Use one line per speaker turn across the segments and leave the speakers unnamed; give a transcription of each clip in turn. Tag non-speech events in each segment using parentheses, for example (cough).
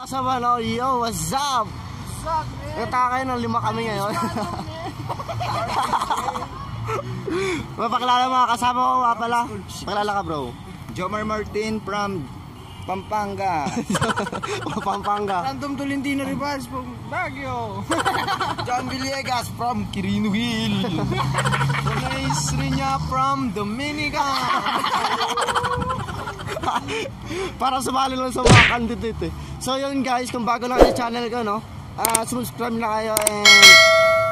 Kasama no, yo, what's up?
Suck, man.
Natakay ng lima kami ngayon. (laughs) Mapakilala mga kasama ko nga pala. Pakilala ka bro.
Jomar Martin from Pampanga. (laughs)
Pampanga.
Random Tolentino Rivas from Baguio. (laughs)
John Villegas from Quirino Hill.
Denise Rinya from Dominica.
Para sumali lang sa mga candidate eh. So yun guys, kung bago lang sa channel ko no, ah subscribe na kayo and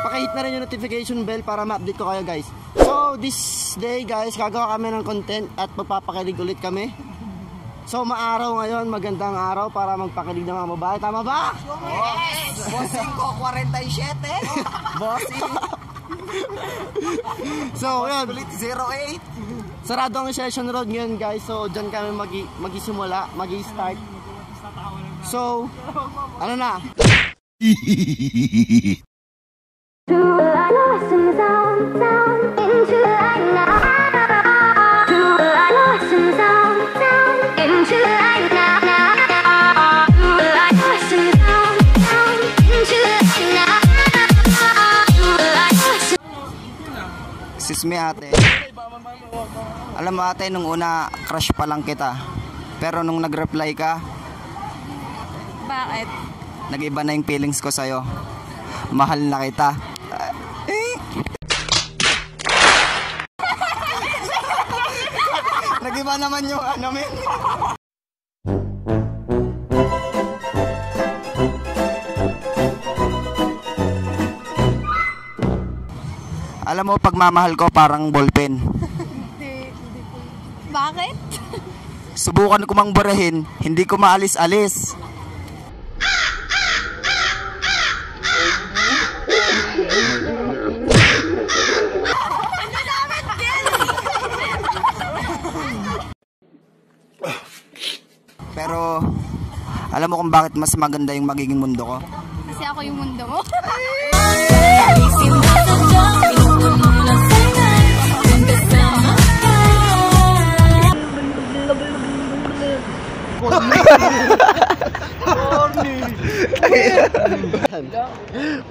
pakihit na rin yung notification bell para ma-update ko kayo guys. So this day guys, gagawa kami ng content at magpapakilig ulit kami. So maaraw ngayon, magandang araw para magpakilig ng mga babae. Tama ba?
Bossing ko, 47. (laughs) Bossing. (laughs)
So yun,
Ulit 08.
sarado ang session road ngayon guys. So dyan kami magi magisimula, magi-start. So, ano na?
Sis me ate. Alam mo ate, nung una, crush pa lang kita. Pero nung nag-reply ka,
Bakit?
nag-iba na yung feelings ko sa'yo. Mahal na kita. Eh. Nag-iba naman yung ano, men. Alam mo, pagmamahal ko parang ballpen.
Hindi, hindi po. Bakit?
Subukan ko mang burahin, hindi ko maalis-alis. Pero, alam mo kung bakit mas maganda yung magiging mundo ko?
Kasi ako yung mundo mo.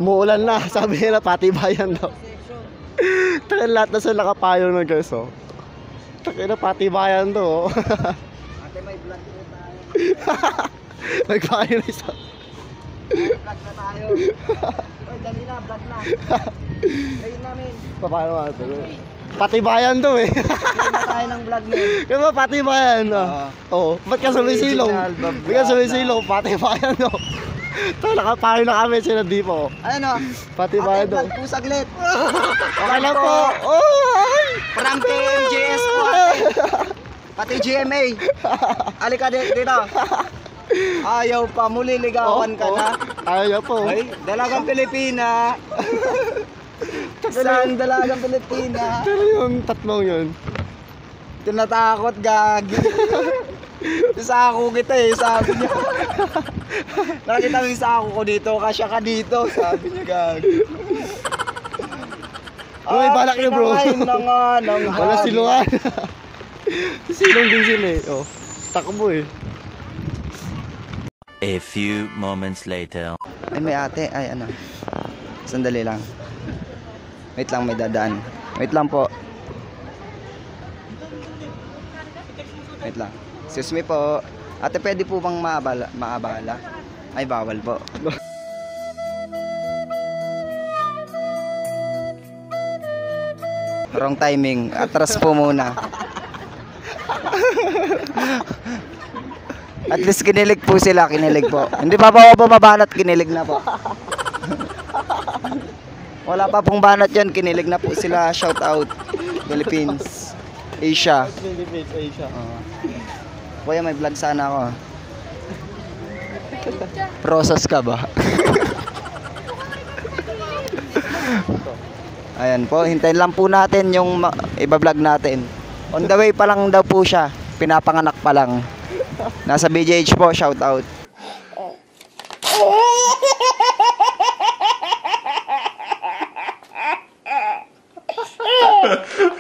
Muulan na, sabi nila patibayan daw. Takin lahat na sila nakapayong ng guys, oh. Takin na patibayan to, oh. (laughs) (laughs)
Vlog na
isa.
Vlog na tayo. Oy, dali na, vlog na. Ngayon namin.
Paano nga ito? Patibayan to, eh.
Na tayo ng vlog na (laughs)
Kaya ba patibayan, oh. Oo. Ba't ka sumisilong? Ba't ka sumisilong? Patibayan, oh. Ito, nakapayo na kami sila di po.
Ano?
Patibayan,
Ate,
oh.
vlog (laughs) po saglit.
Okay lang po. Oh!
Prank MJS po. Pati GMA. Alika di- dito. Ayaw pa, muli ligawan ka na.
Ayaw po.
Ay, dalagang Pilipina. Isang dalagang Pilipina.
Pero yung tatlong yun.
Tinatakot, gagi. Isako kita eh, sabi niya. Nakita mo yung sako ko dito, kasya ka dito, sabi niya, gagi.
Uy, balak niyo, bro.
kinakain na nga ng
Wala silungan. Silong din sila eh. Oh, takbo eh.
A few moments later.
Ay, may ate. Ay, ano. Sandali lang. Wait lang, may dadaan. Wait lang po. Wait lang. Excuse me po. Ate, pwede po bang maabala? maabala? Ay, bawal po. Wrong timing. Atras po muna. (laughs) At least kinilig po sila, kinilig po. Hindi pa po ako bumabanat, kinilig na po. Wala pa pong banat yan, kinilig na po sila. Shout out. Philippines. Asia.
Philippines, Asia.
Oo. Kuya, may vlog sana ako. (laughs) Process ka ba? (laughs) Ayan po, hintayin lang po natin yung iba-vlog natin. On the way pa lang daw po siya. Pinapanganak pa lang. Nasa BJH po, shout out.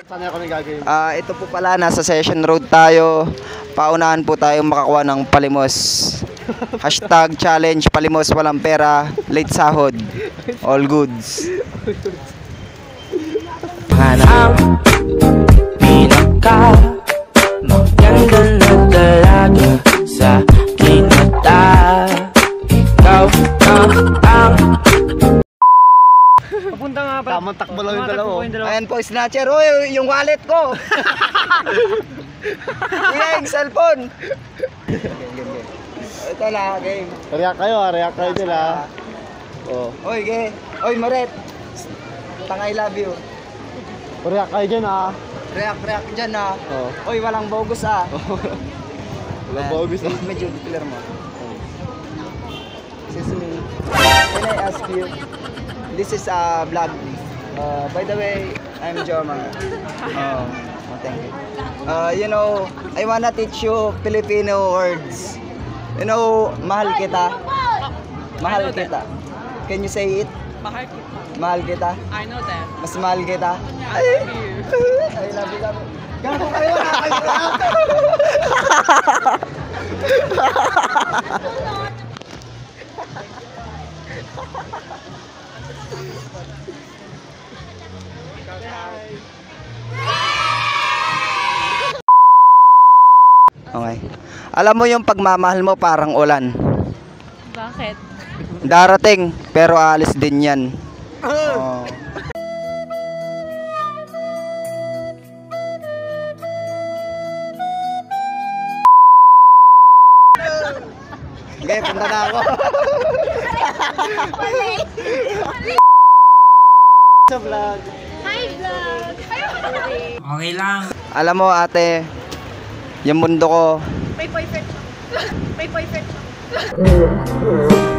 Sana kami gagawin.
Ah, ito po pala, nasa Session Road tayo. Paunahan po tayo makakuha ng palimos. Hashtag challenge palimos walang pera, late sahod, all goods.
ang pinaka maganda na talaga sa aking mata Ikaw ang ang
Papunta nga pa.
Tamang takbo lang yung dalawa.
Ayan po, snatcher. Uy, yung wallet ko. (laughs) Kuya, yung cellphone. Ito na, game.
React kayo, ah, react kayo nila. Oh.
Uy, game. Uy, Maret. Tang I love you.
React kayo dyan ah.
React, react dyan ha.
Oh.
Uy, walang bogus ah. (laughs)
Wala
Ayan.
ba obvious ah.
Medyo clear mo. Excuse me. Can I ask you? This is a vlog. Uh, by the way, I'm Jomar. (laughs) Oh, oh, thank you. Uh, you know, I wanna teach you Filipino words. You know, mahal kita. Mahal kita. Can you say it?
Mahal kita.
Mahal kita.
I know that.
Mas mahal kita.
I (laughs) love you.
I love you. Gago kayo. (laughs) Okay. Alam mo yung pagmamahal mo parang ulan.
Bakit?
Darating, pero alis din yan. Oh. Okay, punta na ako. (laughs)
Sa vlog.
Hi, vlog!
Okay lang
Alam mo ate, yung mundo ko,
May boyfriend siya. May boyfriend siya. (laughs)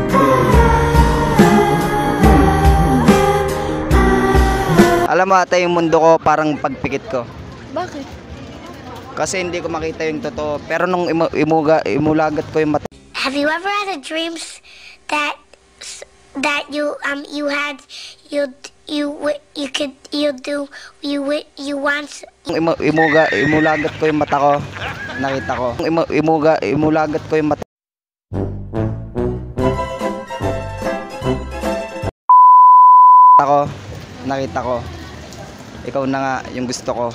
alam mo ate, yung mundo ko parang pagpikit ko.
Bakit?
Kasi hindi ko makita yung totoo. Pero nung imu- imuga, imulagat ko yung mata
Have you ever had a dreams that that you um you had you you you could you do you you
Nung imu- imuga, imulagat ko yung mata ko. Nakita ko. Imu, imuga, imulagat ko yung mata ko. Nakita ko. Ikaw na nga yung gusto ko.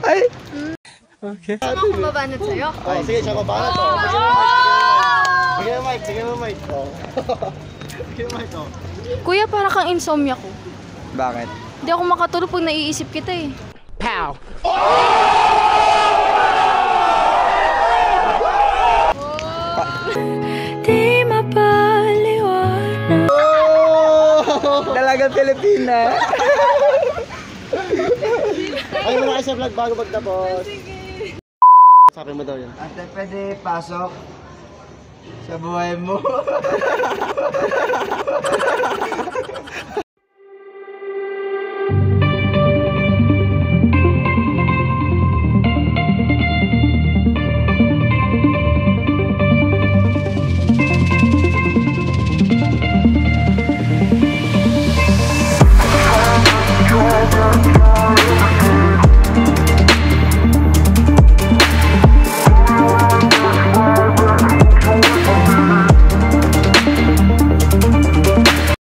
Ay!
Saan ako mabanat sa'yo?
Oh, sige, siya mabanat to. Sige mo mic, sige mo mic. Oh. Sige mo mic, oh.
Kuya, para kang insomnia ko.
Bakit?
Hindi ako makatulog pag naiisip kita eh. Di
Pilipina.
Ay, muna kayo sa vlog bago magtapos. Sige. Sabi mo daw yun.
Ate, pwede pasok sa buhay mo. (laughs)